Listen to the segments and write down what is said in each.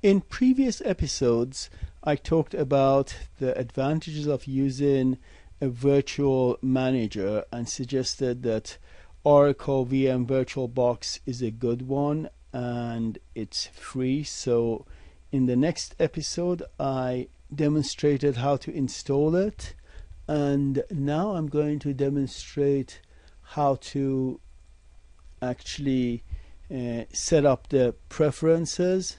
In previous episodes, I talked about the advantages of using a virtual manager and suggested that Oracle VM VirtualBox is a good one and it's free. So, in the next episode, I demonstrated how to install it, and now I'm going to demonstrate how to actually uh, set up the preferences.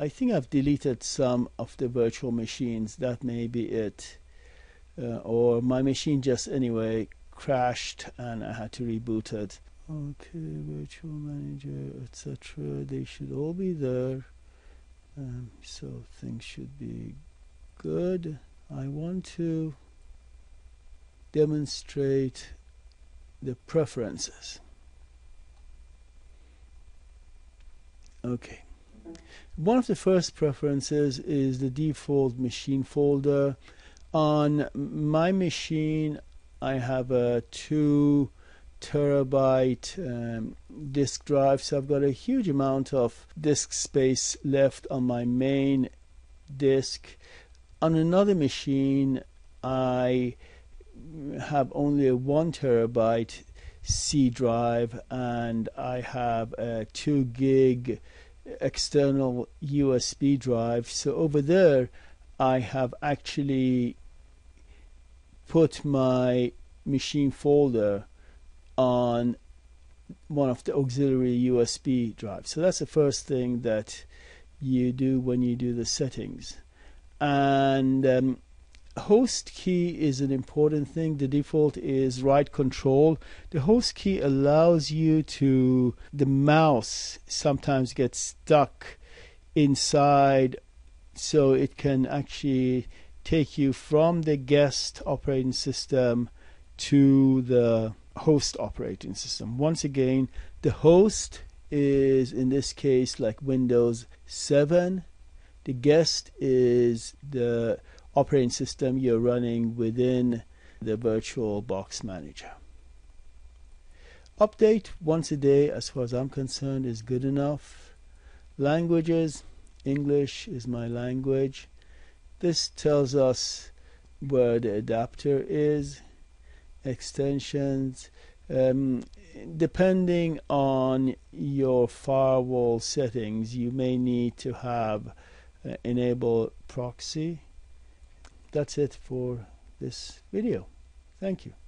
I think I've deleted some of the virtual machines. That may be it. Uh, or my machine just anyway crashed and I had to reboot it. Okay, virtual manager, etc. They should all be there. Um, so things should be good. I want to demonstrate the preferences. Okay. One of the first preferences is the default machine folder. On my machine, I have a two terabyte um, disk drive, so I've got a huge amount of disk space left on my main disk. On another machine, I have only a one terabyte C drive and I have a 2 gig external USB drive. So over there, I have actually put my machine folder on one of the auxiliary USB drives. So that's the first thing that you do when you do the settings. And um, host key is an important thing. The default is right control. The host key allows you to, the mouse sometimes gets stuck inside, so it can actually take you from the guest operating system to the host operating system. Once again, the host is in this case like Windows 7. The guest is the operating system you're running within the VirtualBox Manager. Update once a day, as far as I'm concerned, is good enough. Languages, English is my language. This tells us where the adapter is. Extensions, um, depending on your firewall settings, you may need to have uh, enable proxy that's it for this video. Thank you.